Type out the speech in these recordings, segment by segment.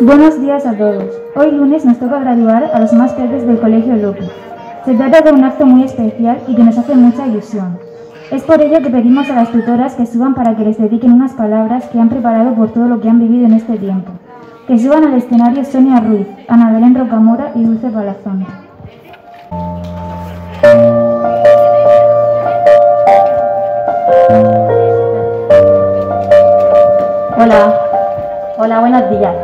Buenos días a todos. Hoy lunes nos toca graduar a los más peques del Colegio López. Se trata de un acto muy especial y que nos hace mucha ilusión. Es por ello que pedimos a las tutoras que suban para que les dediquen unas palabras que han preparado por todo lo que han vivido en este tiempo. Que suban al escenario Sonia Ruiz, Ana Belén Rocamora y Dulce Palazón. Hola, hola, buenos días.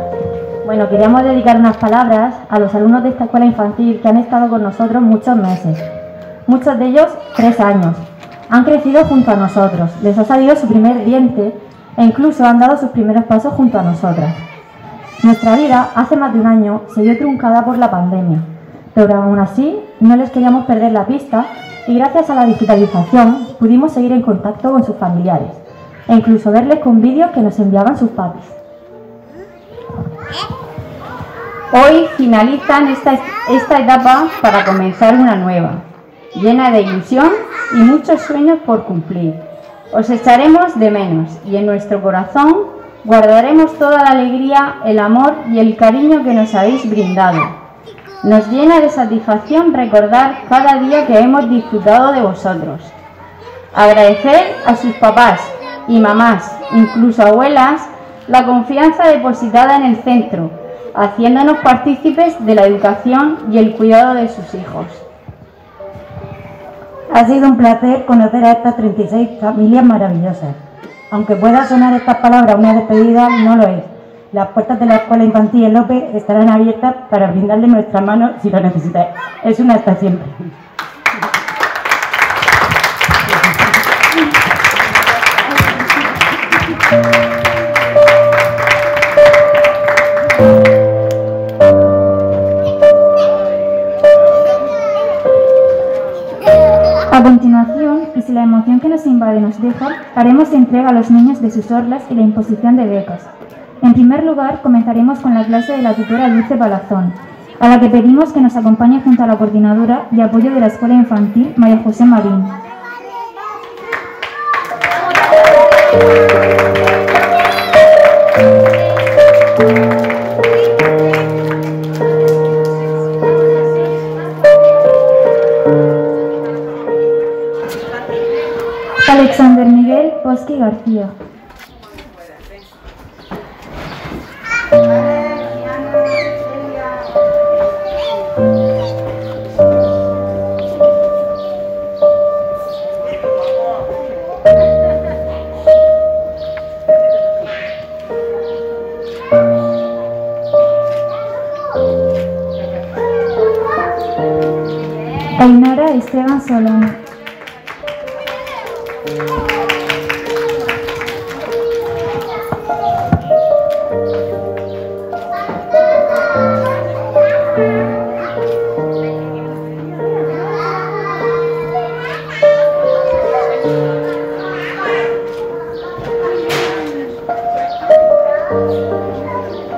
Bueno, queríamos dedicar unas palabras a los alumnos de esta escuela infantil que han estado con nosotros muchos meses. Muchos de ellos tres años. Han crecido junto a nosotros, les ha salido su primer diente e incluso han dado sus primeros pasos junto a nosotras. Nuestra vida hace más de un año se vio truncada por la pandemia, pero aún así no les queríamos perder la pista y gracias a la digitalización pudimos seguir en contacto con sus familiares e incluso verles con vídeos que nos enviaban sus papis. Hoy finalizan esta, esta etapa para comenzar una nueva, llena de ilusión y muchos sueños por cumplir. Os echaremos de menos y en nuestro corazón guardaremos toda la alegría, el amor y el cariño que nos habéis brindado. Nos llena de satisfacción recordar cada día que hemos disfrutado de vosotros. Agradecer a sus papás y mamás, incluso abuelas, la confianza depositada en el centro, haciéndonos partícipes de la educación y el cuidado de sus hijos. Ha sido un placer conocer a estas 36 familias maravillosas. Aunque pueda sonar estas palabras una despedida, no lo es. Las puertas de la Escuela Infantil López estarán abiertas para brindarle nuestra mano si lo necesitáis. Es una hasta siempre. Nos invade nos deja, haremos entrega a los niños de sus orlas y la imposición de becas. En primer lugar, comenzaremos con la clase de la tutora Dulce Palazón, a la que pedimos que nos acompañe junto a la coordinadora y apoyo de la Escuela Infantil María José Marín. Ainara Esteban Solano.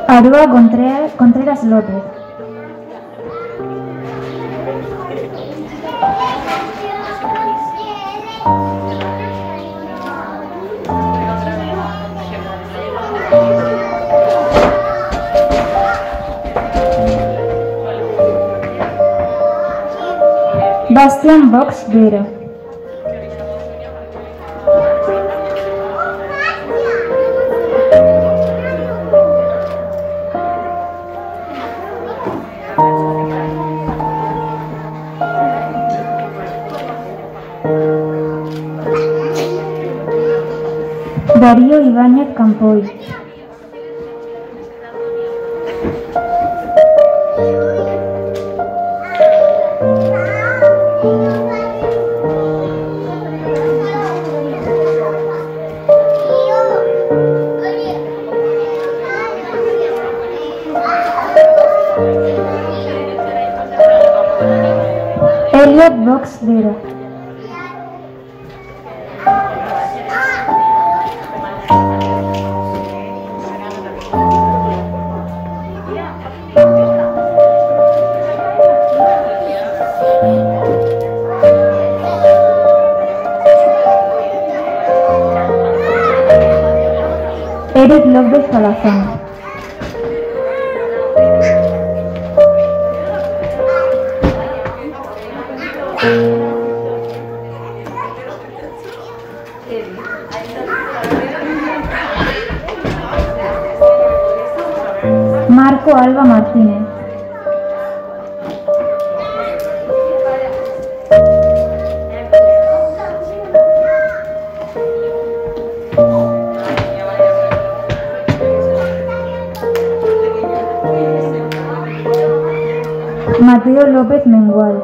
Aroa Contreras, Contreras López. Box Vera. Darío Ibáñez Campoy. Mateo López Mengual.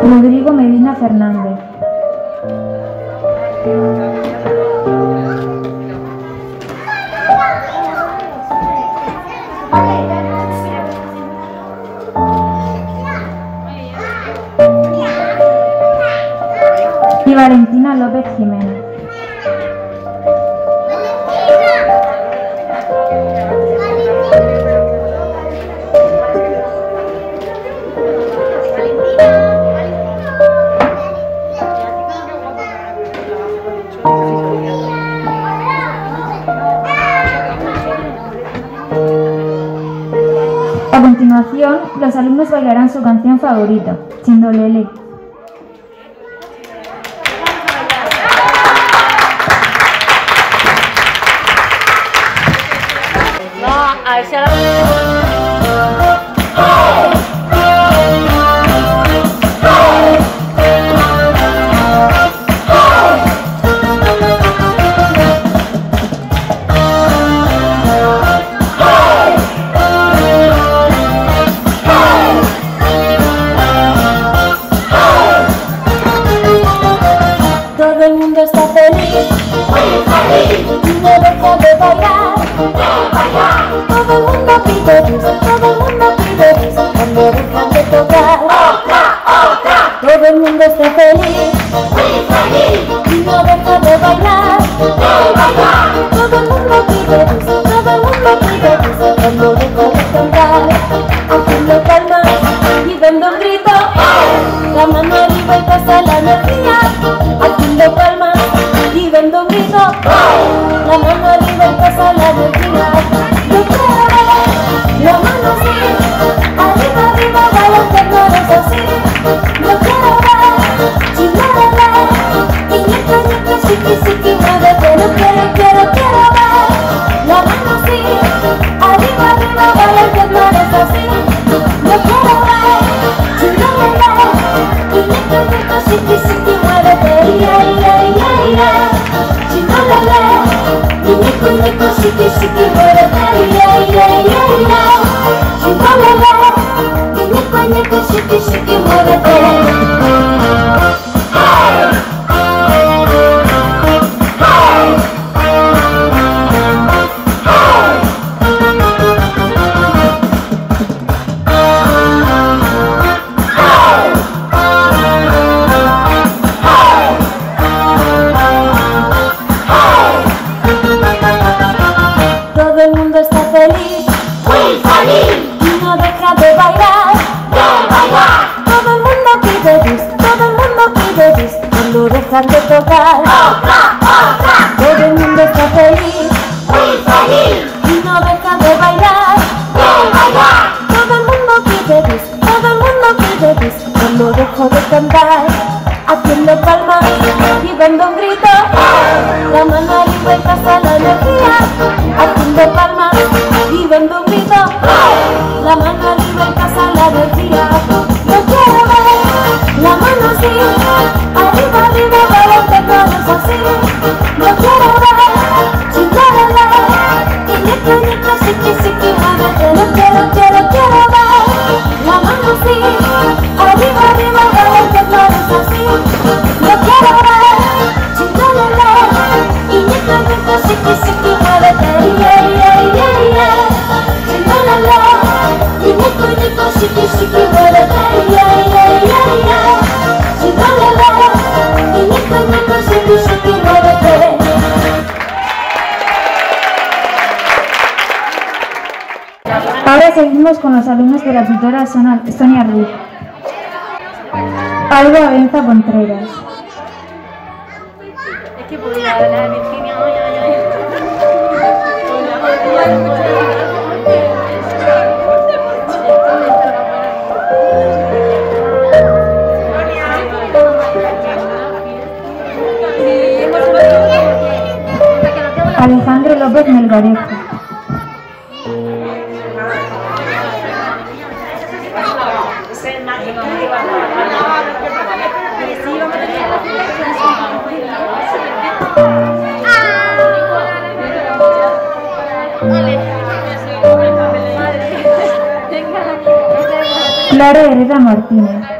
Rodrigo Medina Fernández. los alumnos bailarán su canción favorita, Chindolele. bastante todo. Seguimos con los alumnos de la tutora Sonia Ruiz. Alba Avenza Contreras. Alejandro López Melgarejo. Clara Herrera Martínez.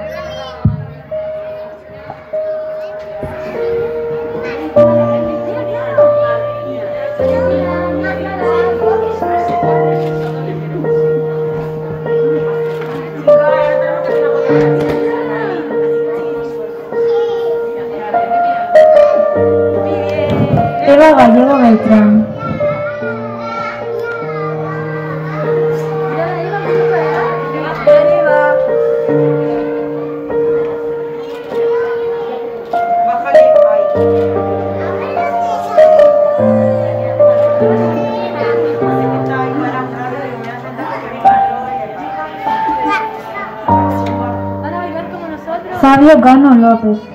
добрый.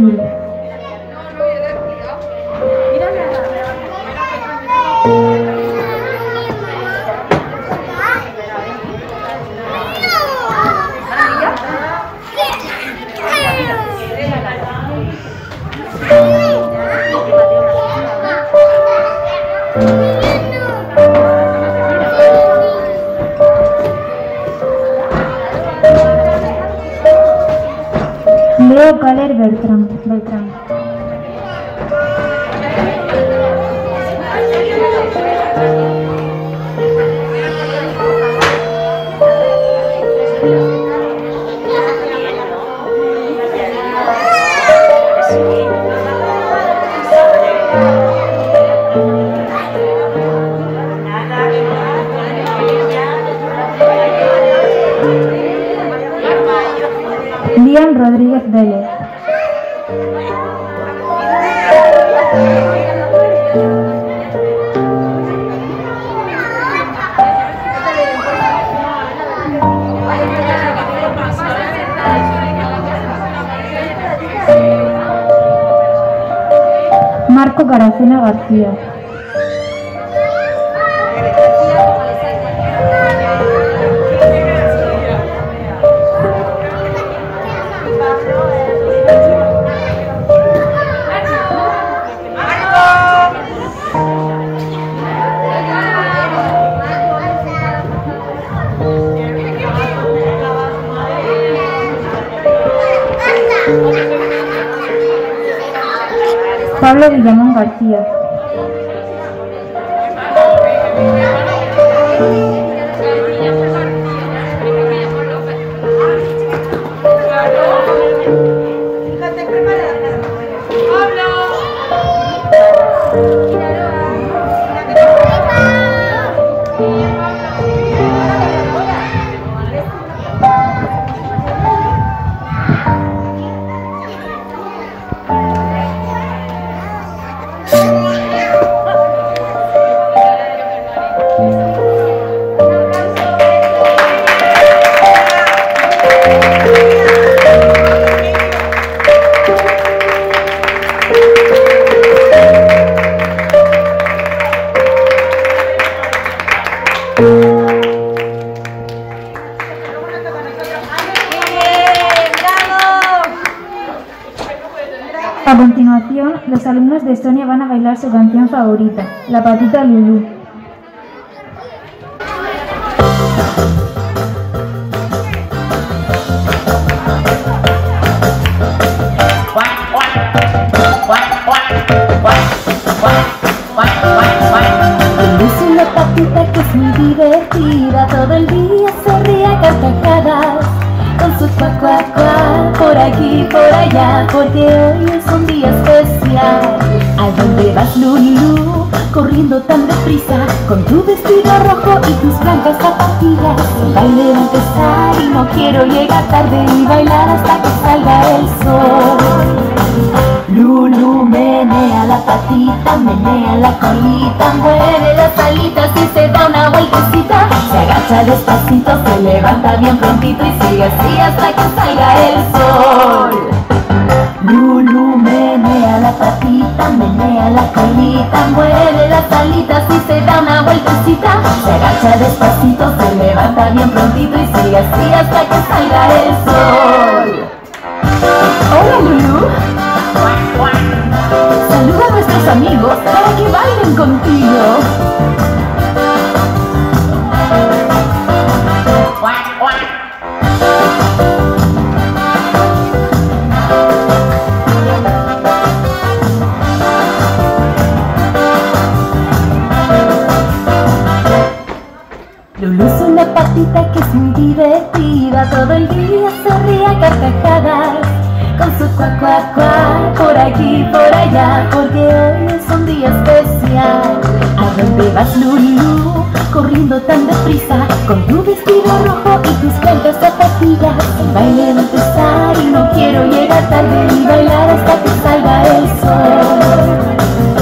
Barbizo Gil. Leo ஏதோ கலையர் பெடுத்துறாங்க பெடுத்துறாங்க Caracena García. Pablo Villamón García. Estonia van a bailar su canción favorita, La Patita Lulú. Es una patita que es muy divertida, todo el día se ríe a carcajadas con su cuac cuac cuac, por aquí por allá, porque hoy es un día especial. ¿A dónde vas Lulu? Corriendo tan deprisa, con tu vestido rojo y tus blancas zapatillas. El baile va a empezar y no quiero llegar tarde y bailar hasta que salga el sol. Lulu menea la patita, menea la colita, mueve las alitas y se da una vueltecita. Se agacha despacito, se levanta bien prontito y sigue así hasta que salga el sol. Lulu la patita, menea la colita, mueve las alitas y se da una vueltecita. Se agacha despacito, se levanta bien prontito y sigue así hasta que salga el sol. Hola Lulu. Saluda a nuestros amigos para que bailen contigo. Patita que es muy divertida, todo el día se ríe a carcajadas con su cuac cuac cuac, por aquí por allá, porque hoy es un día especial. ¿A dónde vas Lulu? Corriendo tan deprisa, con tu vestido rojo y tus blancas zapatillas. El baile va a empezar y no quiero llegar tarde y bailar hasta que salga el sol.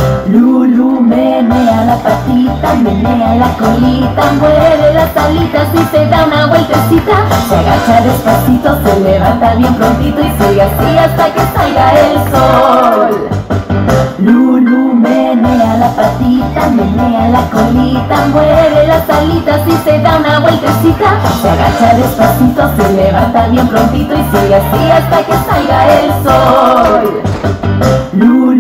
La patita, menea la colita, mueve las alitas y se da una vueltecita. Se agacha despacito, se levanta bien prontito y sigue así hasta que salga el sol. Lulu menea la patita, menea la colita, mueve las alitas y se da una vueltecita. Se agacha despacito, se levanta bien prontito y sigue así hasta que salga el sol. Lulu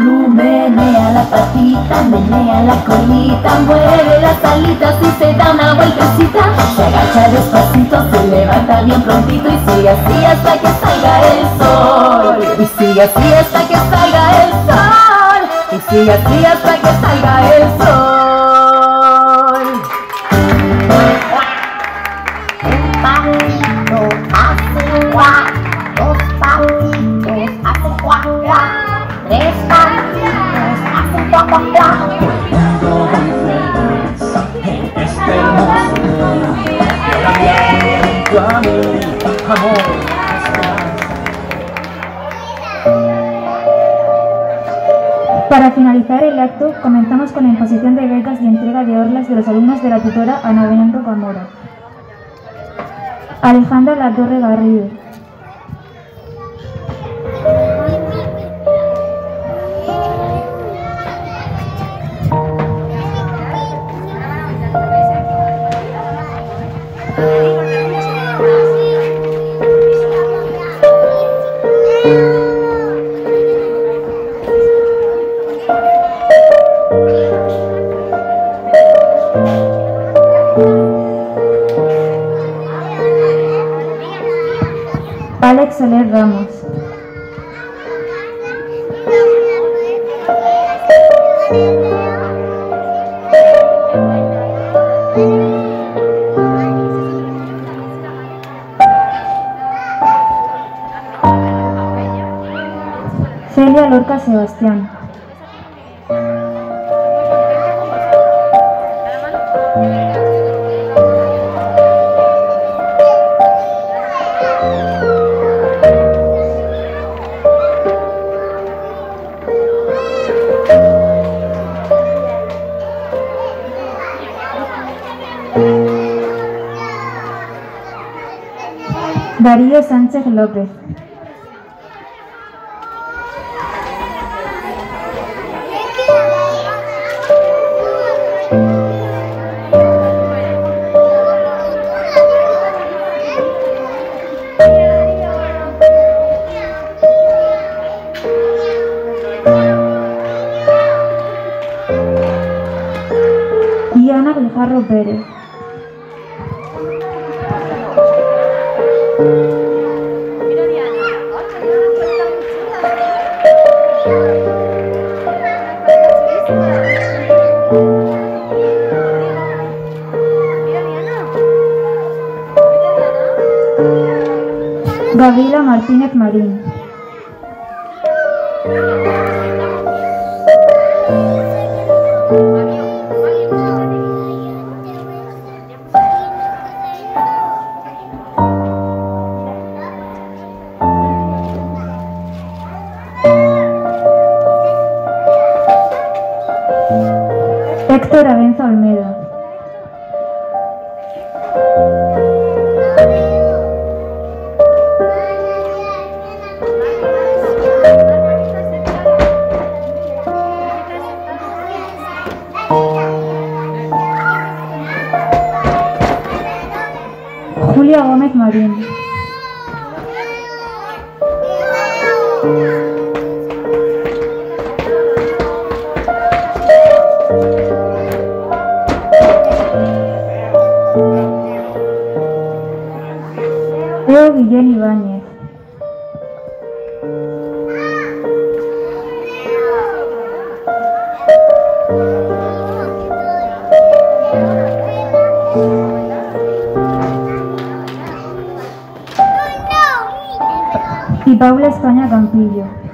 menea la patita, menea la colita, mueve las alitas y se da una vueltecita. Se agacha despacito, se levanta bien prontito y sigue así hasta que salga el sol. Y sigue así hasta que salga el sol. Y sigue así hasta que salga el sol. Para finalizar el acto, comenzamos con la imposición de becas y entrega de orlas de los alumnos de la tutora Ana Benito Camora. Alejandra La Torre Garrido. Lorca Sebastián. Darío Sánchez López. better. Abenza Olmedo. Leo Guillén Ibáñez. Y Paula España Campillo.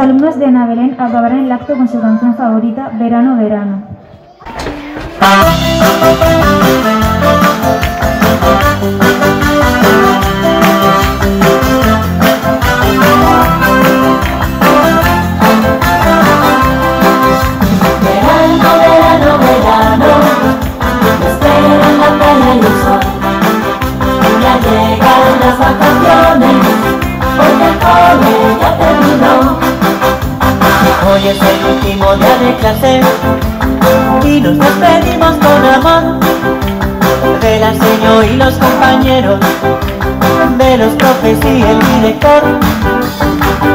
Alumnos de Ana Belén acabarán el acto con su canción favorita, Verano, Verano. Verano,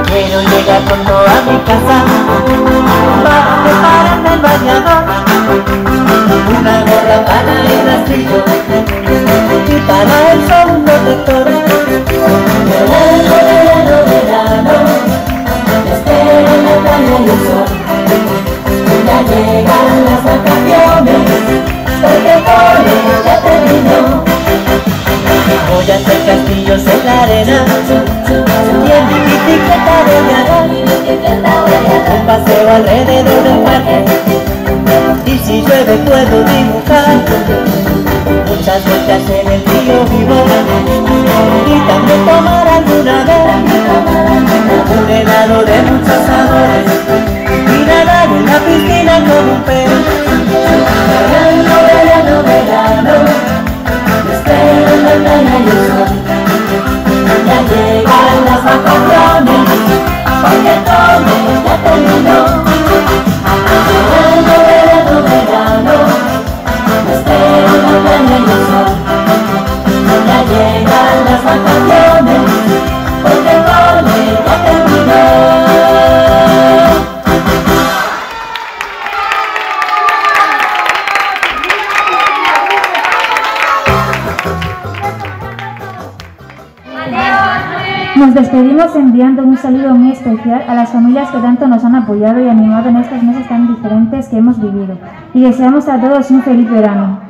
Quiero llegar pronto a mi casa para prepararme el bañador, una gorra para el rastrillo y para el sol un protector. Verano, verano, verano, me espera en la playa y el sol. Ya llegan las vacaciones, porque el cole ya terminó. Voy a hacer castillos en la arena alrededor del parque. Y si llueve puedo dibujar. Muchas vueltas en el río vivo y también tomar alguna vez un helado de muchos sabores. Y nadar en la piscina como un pez. Verano, verano, verano, en la playa y el sol. Un saludo muy especial a las familias que tanto nos han apoyado y animado en estos meses tan diferentes que hemos vivido. Y deseamos a todos un feliz verano.